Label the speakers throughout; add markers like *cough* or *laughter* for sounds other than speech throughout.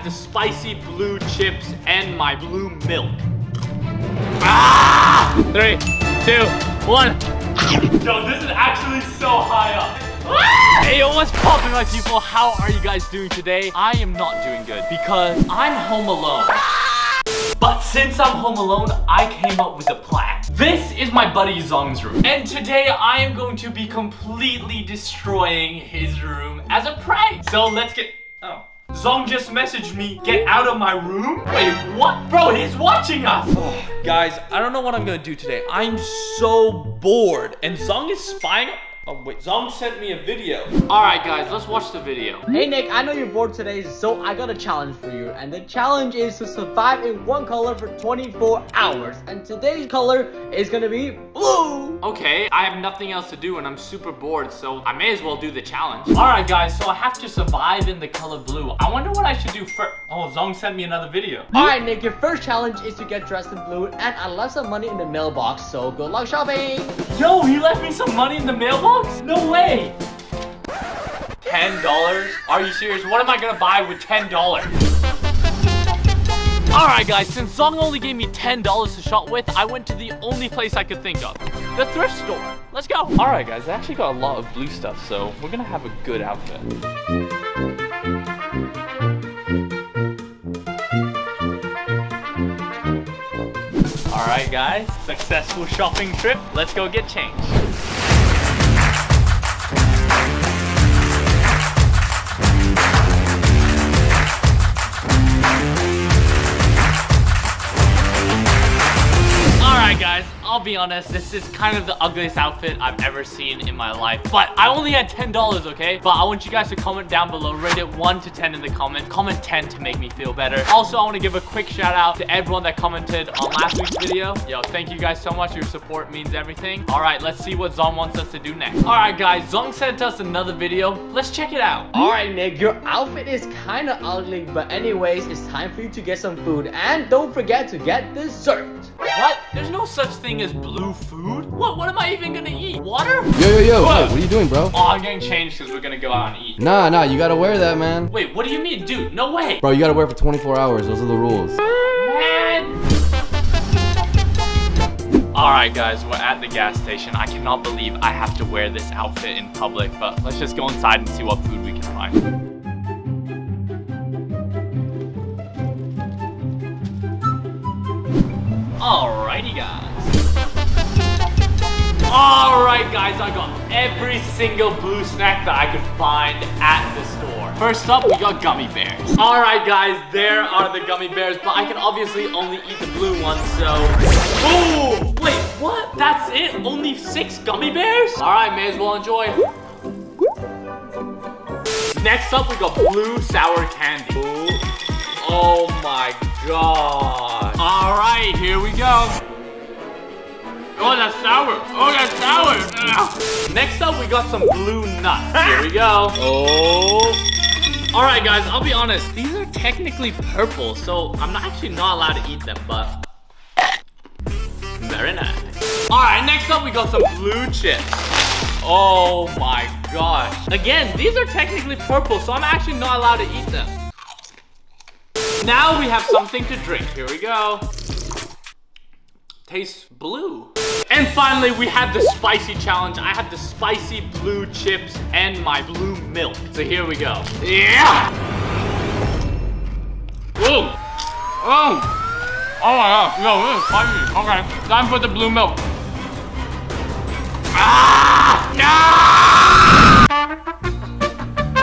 Speaker 1: have the spicy blue chips and my blue milk. Ah! Three, two, one. Yo, this is actually so high up. Ah! Hey, yo, what's poppin', my people? How are you guys doing today? I am not doing good because I'm home alone. But since I'm home alone, I came up with a plan. This is my buddy Zhong's room. And today I am going to be completely destroying his room as a prank. So let's get, oh. Zhong just messaged me, get out of my room? Wait, what? Bro, he's watching us. Oh, guys, I don't know what I'm gonna do today. I'm so bored. And Zhong is spying Oh wait, Zhong sent me a video. All right guys, let's watch the video.
Speaker 2: Hey Nick, I know you're bored today, so I got a challenge for you. And the challenge is to survive in one color for 24 hours. And today's color is gonna be blue.
Speaker 1: Okay, I have nothing else to do and I'm super bored, so I may as well do the challenge. All right guys, so I have to survive in the color blue. I wonder what I should do first. Oh, Zhong sent me another video.
Speaker 2: All right Nick, your first challenge is to get dressed in blue. And I left some money in the mailbox, so good luck shopping.
Speaker 1: Yo, he left me some money in the mailbox? No way! $10? Are you serious? What am I gonna buy with $10? Alright guys, since Zhong only gave me $10 to shop with, I went to the only place I could think of. The thrift store. Let's go. Alright guys, I actually got a lot of blue stuff, so we're gonna have a good outfit. Alright guys, successful shopping trip. Let's go get changed. I'll be honest, this is kind of the ugliest outfit I've ever seen in my life. But I only had $10, okay? But I want you guys to comment down below, rate it 1 to 10 in the comment. Comment 10 to make me feel better. Also, I want to give a quick shout out to everyone that commented on last week's video. Yo, thank you guys so much. Your support means everything. All right, let's see what Zhong wants us to do next. All right, guys, Zhong sent us another video. Let's check it out.
Speaker 2: All right, Nick, your outfit is kind of ugly, but anyways, it's time for you to get some food. And don't forget to get dessert.
Speaker 1: What? There's no such thing as blue food? What What am I even gonna eat? Water?
Speaker 3: Yo, yo, yo, what, what are you doing, bro?
Speaker 1: Oh, I'm getting changed because we're gonna go out and eat.
Speaker 3: Nah, nah, you gotta wear that, man.
Speaker 1: Wait, what do you mean? Dude, no way.
Speaker 3: Bro, you gotta wear it for 24 hours. Those are the rules.
Speaker 1: Man. Alright guys, we're at the gas station. I cannot believe I have to wear this outfit in public, but let's just go inside and see what food we can find. Alrighty guys. Alright guys, I got every single blue snack that I could find at the store. First up, we got gummy bears. Alright guys, there are the gummy bears, but I can obviously only eat the blue ones, so... Oh! Wait, what? That's it? Only six gummy bears? Alright, may as well enjoy. Next up, we got blue sour candy. Ooh. Oh my god. All right, here we go. Oh, that's sour. Oh, that's sour. Ugh. Next up, we got some blue nuts. Here we go. *laughs* Oh. All right, guys, I'll be honest. These are technically purple, so I'm not actually not allowed to eat them, but very nice. All right, next up, we got some blue chips. Oh my gosh. Again, these are technically purple, so I'm actually not allowed to eat them. Now we have something to drink. Here we go. Tastes blue. And finally, we have the spicy challenge. I have the spicy blue chips and my blue milk. So here we go. Yeah! Oh! Oh! Oh my god, no, this is spicy. Okay, time for the blue milk. Ah! Yeah!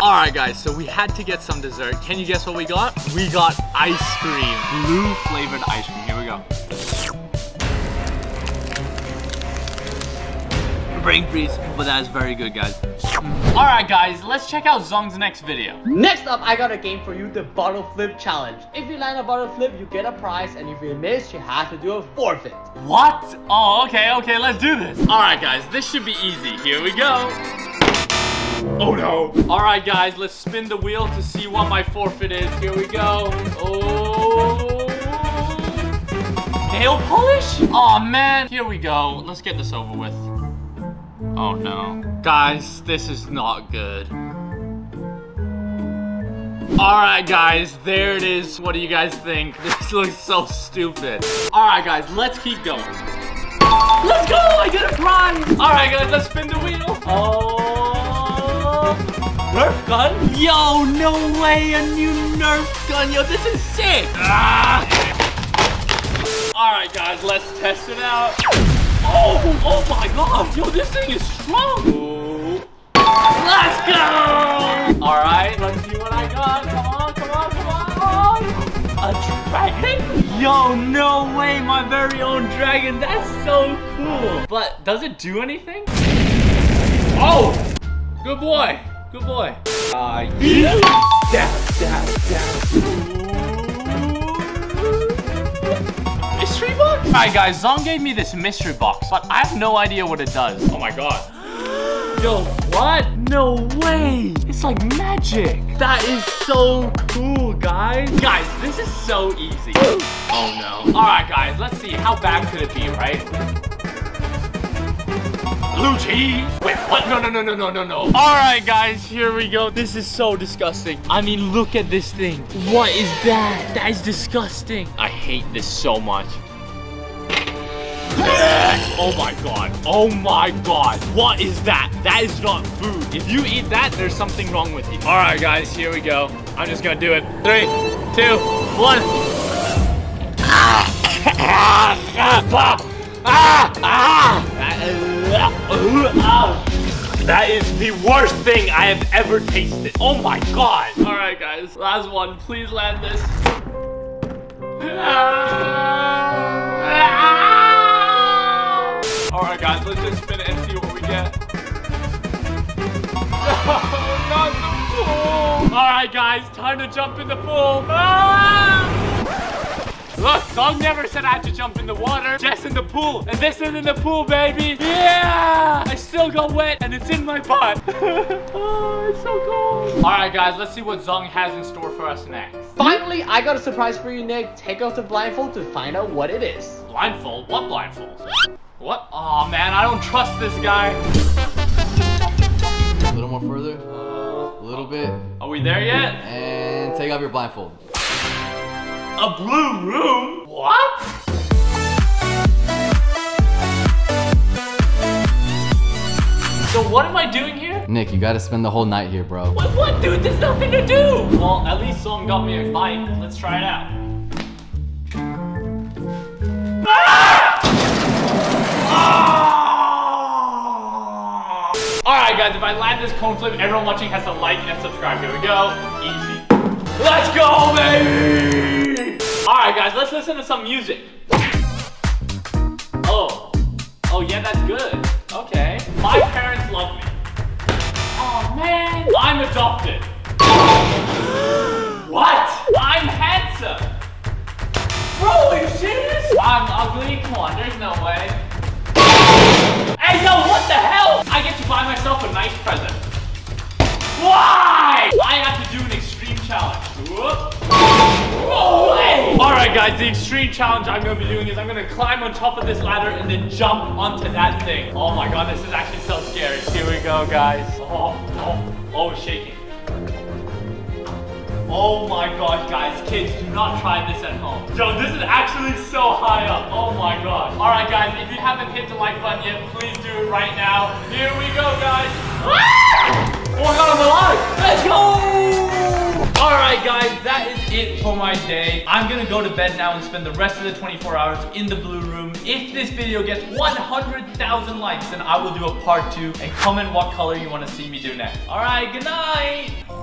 Speaker 1: Alright guys, so we had to get some dessert. Can you guess what we got? We got ice cream. Blue flavored ice cream. Here we go. Brain freeze, but that is very good guys. Alright guys, let's check out Zhong's next video.
Speaker 2: Next up, I got a game for you, the bottle flip challenge. If you land a bottle flip, you get a prize, and if you miss, you have to do a forfeit.
Speaker 1: What? Oh, okay, okay, let's do this. Alright guys, this should be easy. Here we go. Oh no. All right, guys, let's spin the wheel to see what my forfeit is. Here we go. Oh. Nail polish? Oh man. Here we go. Let's get this over with. Oh no. Guys, this is not good. All right, guys, there it is. What do you guys think? *laughs* This looks so stupid. All right, guys, let's keep going. Let's go! I get a prize! All right, guys, let's spin the wheel. Oh, Nerf gun? Yo, no way, a new Nerf gun. Yo, this is sick. Ah. All right, guys, let's test it out. Oh, oh my God. Yo, this thing is strong. Ooh. Let's go! All right, let's see what I got. Come on, come on, come on. A dragon? Yo, no way, my very own dragon. That's so cool. But does it do anything? Oh, good boy, good boy. Uh, yeah. Down, down, down. Mystery box? All right, guys, Zhong gave me this mystery box, but I have no idea what it does. Oh my God. Yo, what? No way. It's like magic. That is so cool, guys. Guys, this is so easy. Oh no. All right, guys, let's see. How bad could it be, right? Blue cheese. Wait, what? No, no, no, no, no, no, no. All right, guys, here we go. This is so disgusting. I mean, look at this thing. What is that? That is disgusting. I hate this so much. Oh my god. Oh my god. What is that? That is not food. If you eat that, there's something wrong with you. All right, guys, here we go. I'm just gonna do it. Three, two, one. *laughs* Ah, ah, ah, ah. That is the worst thing I have ever tasted. Oh my god. All right, guys. Last one. Please land this. All right, guys. Let's just spin it and see what we get. No, *laughs* not the pool. All right, guys. Time to jump in the pool. Ah! Look, Dog never said I had to jump in the water, just in the pool. And this is in the pool, baby. Yeah! I still got wet and it's in my butt. *laughs* oh, it's so cold. All right, guys, let's see what Zhong has in store for us next.
Speaker 2: Finally, I got a surprise for you, Nick. Take off the blindfold to find out what it is.
Speaker 1: Blindfold? What blindfold? What? Oh man, I don't trust this guy.
Speaker 3: A little more further.
Speaker 1: Uh,
Speaker 3: A little bit.
Speaker 1: are we there yet?
Speaker 3: And take off your blindfold.
Speaker 1: A blue room? What? So what am I doing here?
Speaker 3: Nick, you gotta spend the whole night here, bro.
Speaker 1: What, what, dude? There's nothing to do. Well, at least someone got me a bite. Let's try it out. Ah! Ah! All right, guys. If I land this cone flip, everyone watching has to like and subscribe. Here we go. Easy. Let's go, baby. All right, guys. Let's listen to some music. Oh. Oh, yeah, that's good. Okay. My parents love me. Oh man, I'm adopted. *gasps* what? I'm handsome. Bro, are you serious? I'm ugly? Come on, there's no way. Hey, yo, what the hell? Extreme challenge I'm gonna be doing is I'm gonna climb on top of this ladder and then jump onto that thing. Oh my god, this is actually so scary. Here we go, guys. Oh, oh, oh, it's shaking. Oh my gosh, guys, kids, do not try this at home. Yo, this is actually so high up. Oh my gosh. Alright guys, if you haven't hit the like button yet, please do it right now. Here we go, guys. Ah! *laughs* Oh my god, I'm alive! Let's go! It for my day. I'm gonna go to bed now and spend the rest of the 24 hours in the blue room. If this video gets 100,000 likes, then I will do a part two and comment what color you want to see me do next. Alright, good night!